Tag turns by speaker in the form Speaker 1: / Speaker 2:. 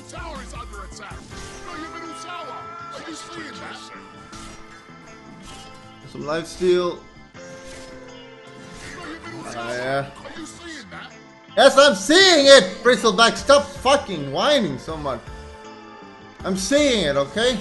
Speaker 1: on, middle tower is under attack. No, your middle tower. Are you seeing that?
Speaker 2: Some life steal.
Speaker 1: No,
Speaker 2: yeah. Yes, I'm seeing it! Bristleback, stop fucking whining so much. I'm seeing it, okay?